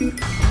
Thank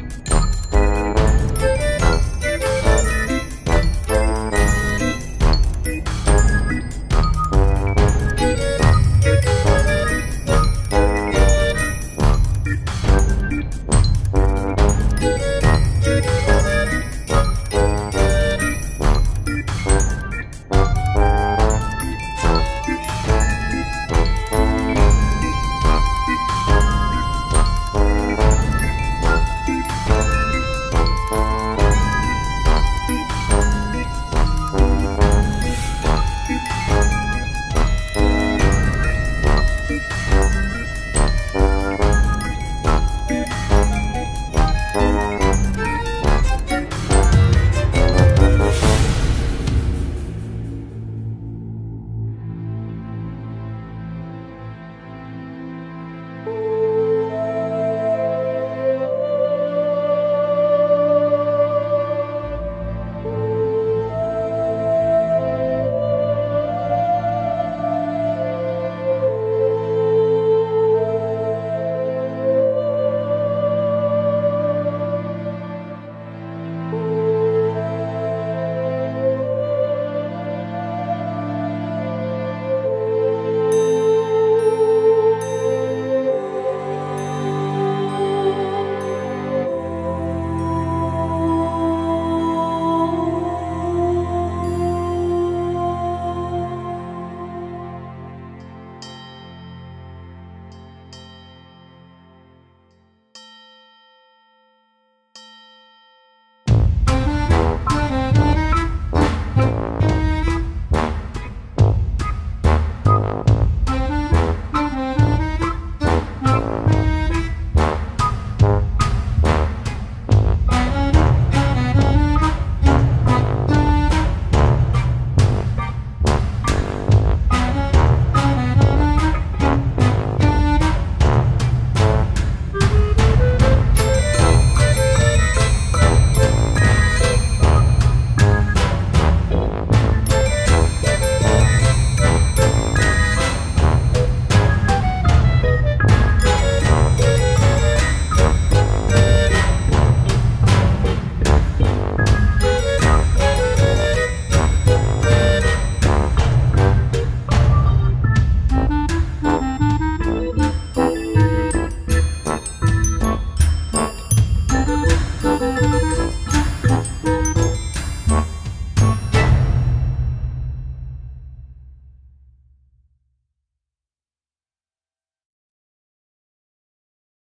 Bye.